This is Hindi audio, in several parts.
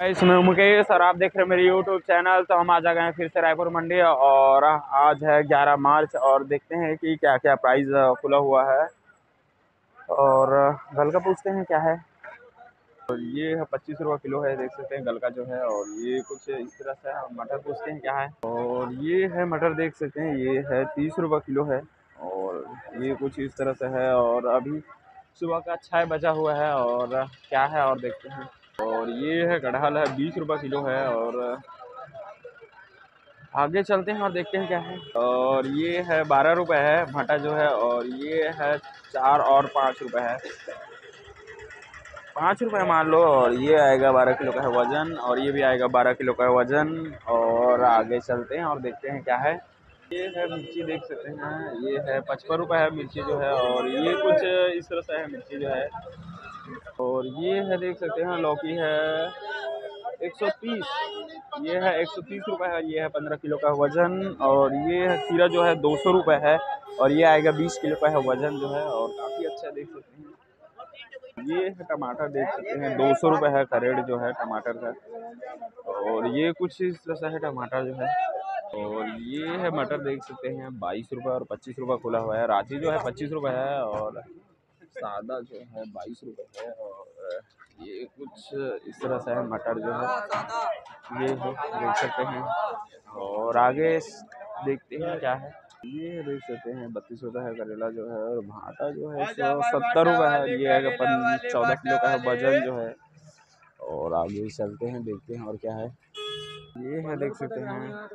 इसमें मुकेश और आप देख रहे हैं मेरे यूट्यूब चैनल तो हम आज आ गए हैं फिर से रायपुर मंडी और आज है 11 मार्च और देखते हैं कि क्या क्या प्राइस खुला हुआ है। और गल का पूछते हैं क्या है। और ये है पच्चीस रुपये किलो है, देख सकते हैं गल का जो है। और ये कुछ इस तरह से है मटर पूछते हैं क्या है। और ये है मटर, देख सकते हैं, ये है तीस रुपये किलो है। और ये कुछ इस तरह से है। और अभी सुबह का छः बजा हुआ है और क्या है और देखते हैं। और ये है कटहल है, बीस रुपये किलो है और आगे चलते हैं और देखते हैं क्या है। और ये है, बारह रुपये है भाटा जो है और ये है, चार और पाँच रुपये है। पाँच रुपये मान लो और ये आएगा बारह किलो का है वज़न और ये भी आएगा बारह किलो का है वज़न और आगे चलते हैं और देखते हैं क्या है। ये है मिर्ची देख सकते हैं, ये है पचपन रुपये है मिर्ची जो है और ये कुछ इस तरह से है, मिर्ची जो है। और ये है, देख सकते हैं, लौकी है। 130 ये है 130 रुपए है, ये है 15 किलो का वज़न। और ये है, खीरा जो है 200 रुपए है। और ये आएगा 20 किलो का है वज़न जो है, और काफ़ी अच्छा देख सकते हैं। ये है टमाटर, देख सकते हैं, दो सौ रुपये है करेड़ जो है, टमाटर का। और ये कुछ इस तरह है, टमाटर जो है। और ये है मटर, देख सकते हैं, बाईस रुपये और पच्चीस रुपये खुला हुआ है। रांची जो है, पच्चीस रुपये है, और सादा जो है बाईस रुपये है और ये कुछ इस तरह से है, मटर जो है। ये है, देख सकते हैं। और आगे देखते हैं क्या है। ये देख सकते हैं, बत्तीस रुपये है करेला जो है और भाटा जो है सौ सत्तर रुपये है। ये है चौदह किलो का है वज़न जो है। और आगे चलते हैं, देखते हैं और क्या है। ये है देख सकते हैं।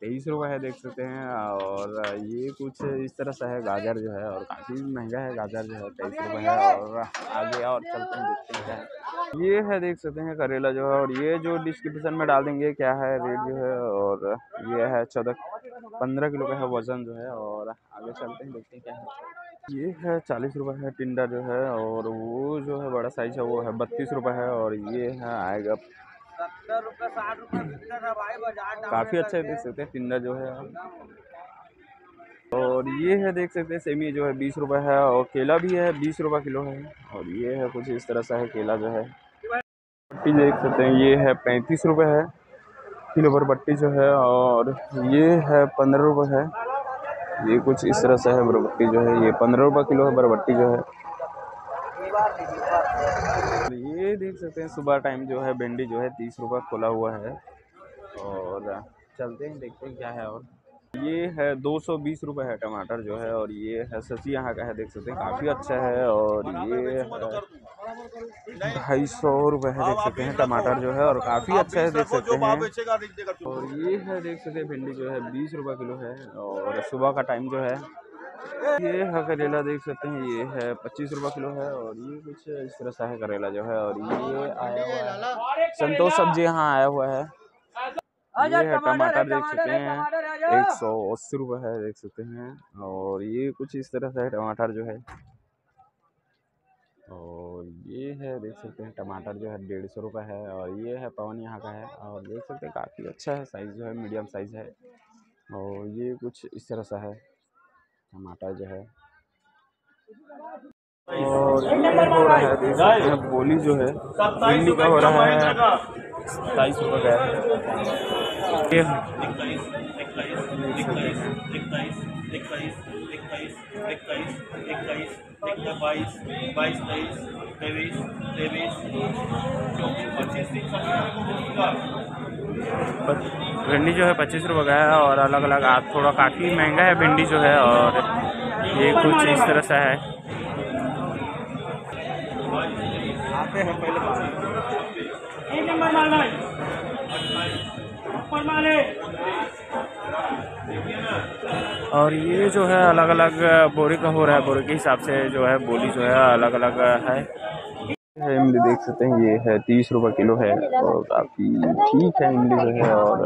तेईस रुपये है देख सकते हैं और ये कुछ इस तरह से है, गाजर जो है और काफ़ी महँगा है, गाजर जो है तेईस रुपये है और आगे और चलते हैं, देखते हैं ये है देख सकते हैं करेला जो है और ये जो डिस्क्रिप्शन में डाल देंगे क्या है रेट जो है और ये है चौदह, पंद्रह किलो का है वज़न जो है और आगे चलते हैं, देखते हैं क्या है। ये है चालीस रुपये है टिंडा जो है और वो जो है बड़ा साइज़ है, वो है बत्तीस रुपये है और ये है आएगा काफ़ी अच्छा है देख सकते हैं टिंडा जो है और ये है देख सकते हैं सेमी जो है बीस रुपये है और केला भी है बीस रुपये किलो है। और ये है कुछ इस तरह सा है केला जो है। बट्टी देख सकते हैं ये है पैंतीस रुपये है किलो पर बट्टी जो है और ये है पंद्रह रुपये है। ये कुछ इस तरह से है बरबट्टी जो है ये पंद्रह रुपये किलो है बरबट्टी जो है। ये देख सकते हैं सुबह टाइम जो है भिंडी जो है तीस रुपये खुला हुआ है। और चलते हैं देखते हैं क्या है और। ये है दो सौ बीस रुपये है टमाटर जो है और ये है सची यहाँ का है देख सकते हैं काफ़ी अच्छा है। और ये ढाई सौ रुपये है देख सकते हैं टमाटर जो है और काफ़ी अच्छा है देख सकते हैं। और ये है देख सकते हैं भिंडी जो है बीस रुपये किलो है। और सुबह का टाइम जो है ये है करेला देख सकते हैं, ये है पच्चीस रुपये किलो है और ये कुछ इस तरह सा है करेला जो है और ये आया हुआ है। संतोष सब्ज़ी यहाँ आया हुआ है। ये है टमाटर देख सकते हैं, एक सौ अस्सी रुपये है देख सकते हैं और ये कुछ इस तरह से है टमाटर जो है। और ये है देख सकते हैं, टमाटर जो है डेढ़ सौ रुपये है और ये है पवन यहाँ का है और देख सकते हैं काफ़ी अच्छा है, साइज़ जो है, मीडियम साइज़ है और ये कुछ इस तरह सा है। टमाटर जो है। और हो रहा है बोली जो है, भिंडी का हो रहा है सताईस रुपये का बाईस बाईस तेईस तेईस तेईस चौबीस पच्चीस भिंडी जो है पच्चीस रुपये का है और अलग अलग आप थोड़ा काफ़ी महँगा है भिंडी जो है और ये कुछ इस तरह से है। आते हैं पहले और ये जो है अलग अलग बोरी का हो रहा है बोरी के हिसाब से जो है बोली जो है अलग अलग है। इमली देख सकते हैं, ये है, तीस रुपये किलो है और काफ़ी ठीक है इमली जो है और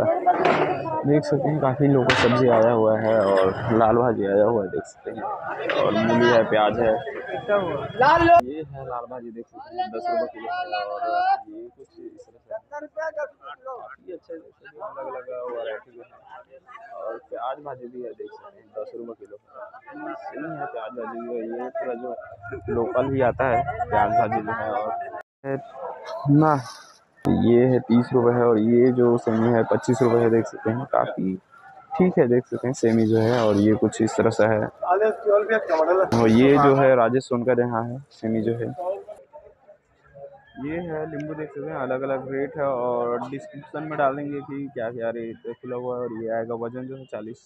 देख सकते हैं, काफ़ी लोगों सब्ज़ी आया हुआ है और लाल भाजी आया हुआ है, देख सकते हैं। और मूली है, प्याज है। ये है लाल भाजी, देख सकते हैं, दस रुपये किलो है और ये कुछ इस तरह हैं। और प्याज भाजी भी है, देख सकते हैं, दस रुपये किलो सही है, प्याज भाजी भी है, ये थोड़ा जो लोकल भी आता है। प्याज भाजी जो है और ना। ये है तीस रुपए है और ये जो सेमी है पच्चीस रुपए है देख सकते हैं काफ़ी ठीक है देख सकते हैं सेमी जो है और ये कुछ इस तरह से है। और ये जो है राजेश सोनकर यहाँ है सेमी जो है। ये है नींबू देख सकते हैं अलग अलग रेट है और डिस्क्रिप्शन में डालेंगे कि क्या क्या रेट खुला हुआ है और ये आएगा वज़न जो है चालीस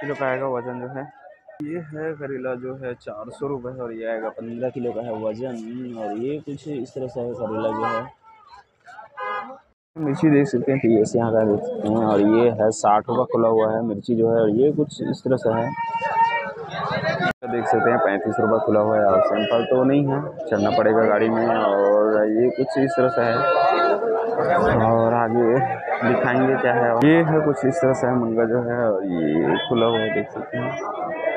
किलो का आएगा वज़न जो है। ये है करेला जो है चार सौ रुपये और ये आएगा पंद्रह किलो का है वज़न। और ये कुछ इस तरह से है करेला जो है। मिर्ची देख सकते हैं पी एस यहाँ का देख सकते हैं। और ये है साठ रुपये खुला हुआ है मिर्ची जो है, और ये कुछ इस तरह से है। देख सकते हैं, पैंतीस रुपये खुला हुआ है। और सैंपल तो नहीं है चलना पड़ेगा गाड़ी में। और ये कुछ इस तरह से है। और आगे दिखाएँगे क्या है। ये है कुछ इस तरह से है, मुनगा जो है, और ये खुला हुआ है, देख सकते हैं।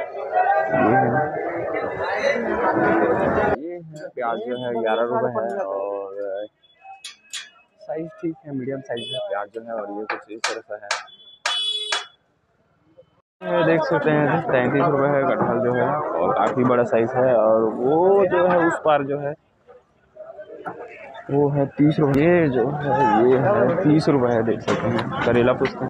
ये है प्याज जो है ग्यारह रुपये है और साइज़ ठीक है मीडियम साइज़ है। प्याज जो है और ये कुछ इस तरह से है। ये देख सकते हैं तैंतीस रुपये है कटहल जो है और काफ़ी बड़ा साइज़ है और वो जो है उस पार जो है वो है तीस रुपये ये जो है ये है तीस रुपये है देख सकते हैं। करेला पुष्प